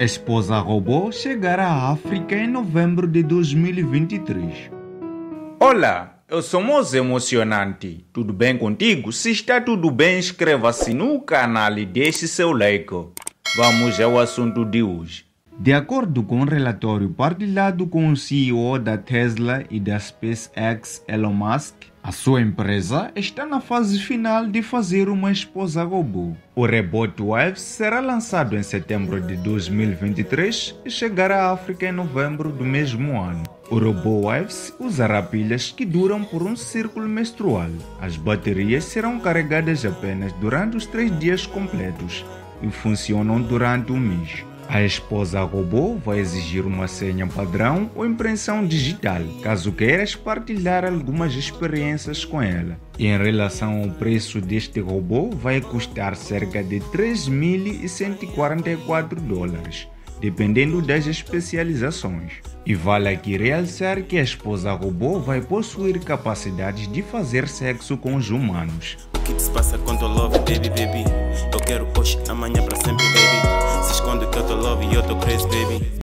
Esposa robô chegará à África em novembro de 2023. Olá, eu sou Moze Emocionante. Tudo bem contigo? Se está tudo bem, inscreva-se no canal e deixe seu like. Vamos ao assunto de hoje. De acordo com um relatório partilhado com o CEO da Tesla e da SpaceX, Elon Musk, a sua empresa está na fase final de fazer uma esposa robô. O Rebot Wives será lançado em setembro de 2023 e chegará à África em novembro do mesmo ano. O robô Wives usará pilhas que duram por um círculo menstrual. As baterias serão carregadas apenas durante os três dias completos e funcionam durante um mês. A esposa robô vai exigir uma senha padrão ou impressão digital, caso queiras partilhar algumas experiências com ela. Em relação ao preço deste robô, vai custar cerca de 3.144 dólares, dependendo das especializações. E vale aqui realçar que a esposa robô vai possuir capacidades de fazer sexo com os humanos. O que te passa quando love, baby, baby? Eu quero hoje, amanhã para sempre, baby. to Chris, baby.